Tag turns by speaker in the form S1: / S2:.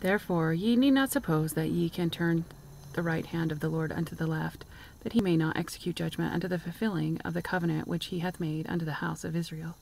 S1: Therefore ye need not suppose that ye can turn the right hand of the Lord unto the left, that he may not execute judgment unto the fulfilling of the covenant which he hath made unto the house of Israel.